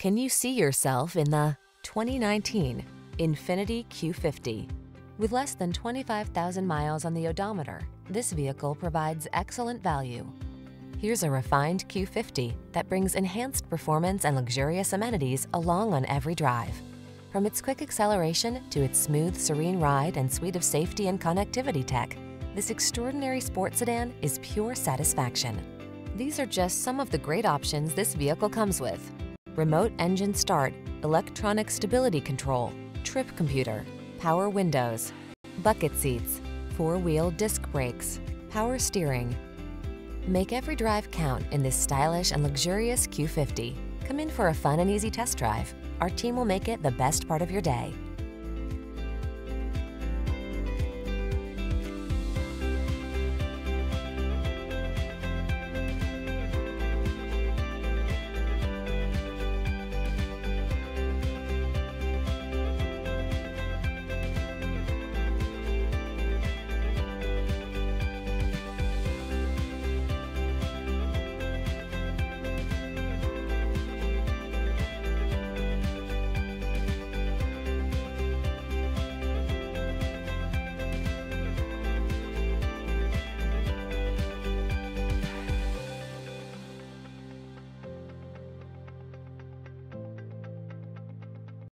Can you see yourself in the 2019 Infiniti Q50? With less than 25,000 miles on the odometer, this vehicle provides excellent value. Here's a refined Q50 that brings enhanced performance and luxurious amenities along on every drive. From its quick acceleration to its smooth, serene ride and suite of safety and connectivity tech, this extraordinary sports sedan is pure satisfaction. These are just some of the great options this vehicle comes with. Remote engine start, electronic stability control, trip computer, power windows, bucket seats, four-wheel disc brakes, power steering. Make every drive count in this stylish and luxurious Q50. Come in for a fun and easy test drive. Our team will make it the best part of your day.